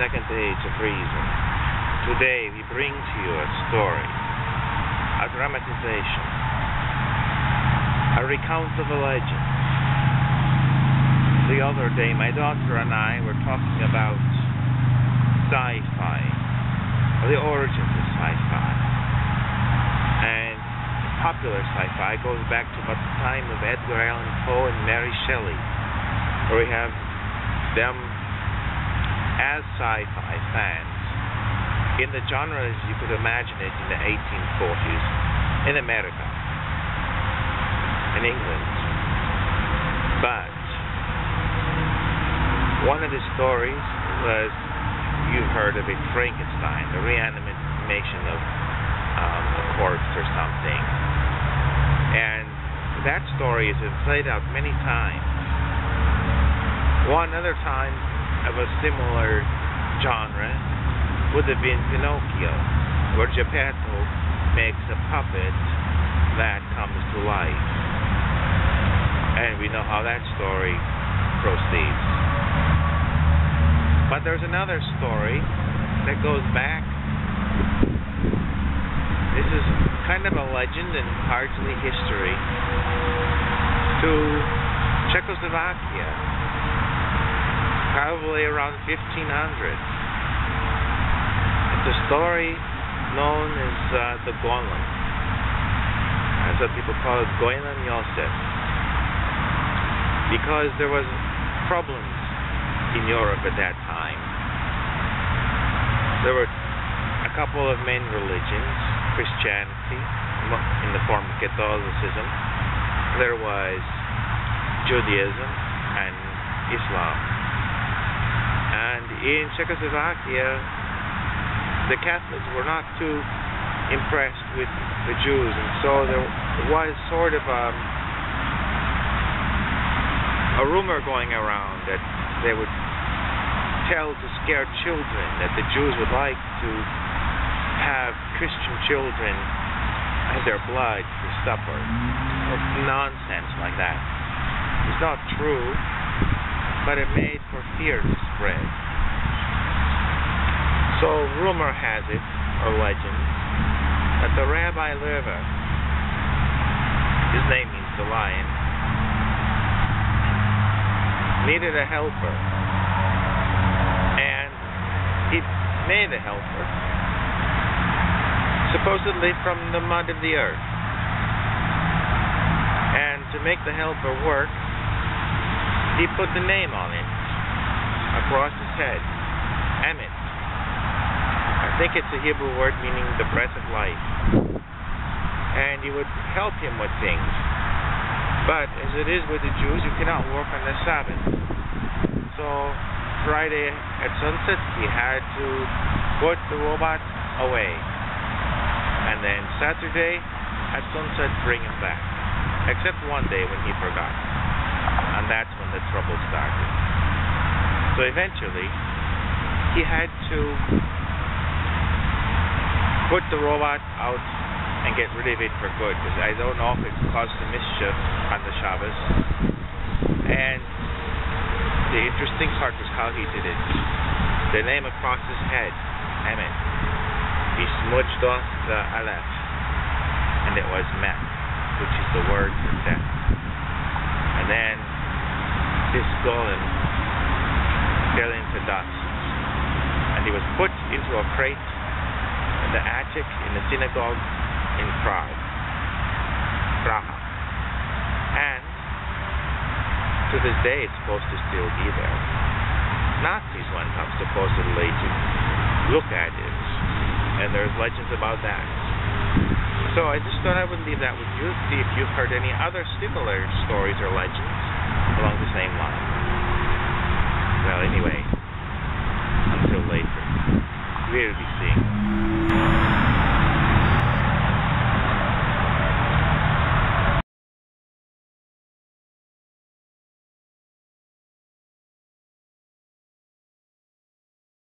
second age of reason. Today we bring to you a story, a dramatization, a recount of a legend. The other day my daughter and I were talking about sci-fi, the origins of sci-fi. And popular sci-fi goes back to about the time of Edgar Allan Poe and Mary Shelley, where we have them as sci-fi fans in the genre as you could imagine it in the 1840s in America, in England. But one of the stories was you've heard of it, Frankenstein, the reanimation of um, a corpse or something. And that story has been played out many times. One other time of a similar genre would have been Pinocchio, where Geppetto makes a puppet that comes to life. And we know how that story proceeds. But there's another story that goes back. This is kind of a legend and hardly history to Czechoslovakia probably around 1500. It's a story known as uh, the Golem. As some people call it Golem Yosef. Because there was problems in Europe at that time. There were a couple of main religions, Christianity in the form of Catholicism. There was Judaism and Islam in Czechoslovakia, the Catholics were not too impressed with the Jews, and so there was sort of a, um, a rumor going around that they would tell to scare children that the Jews would like to have Christian children as their blood for supper, or nonsense like that. It's not true, but it made for fear to spread. So rumor has it, or legend, that the Rabbi Leva, his name means the lion, needed a helper. And he made a helper, supposedly from the mud of the earth. And to make the helper work, he put the name on it across his head, Emet. Think it's a Hebrew word meaning the breath of life. And he would help him with things. But as it is with the Jews, you cannot work on the Sabbath. So Friday at sunset, he had to put the robot away. And then Saturday at sunset, bring him back. Except one day when he forgot. And that's when the trouble started. So eventually, he had to put the robot out and get rid of it for good because I don't know if it caused the mischief on the Shabbos. And the interesting part was how he did it. The name across his head, Emet. He smudged off the Aleph, and it was Met, which is the word for death. And then this golem fell into dust, and he was put into a crate the attic in the synagogue in Prague, Praha. And to this day, it's supposed to still be there. Nazis went up supposedly to look at it, and there's legends about that. So I just thought I would leave that with you, see if you've heard any other similar stories or legends along the same line. Well, anyway,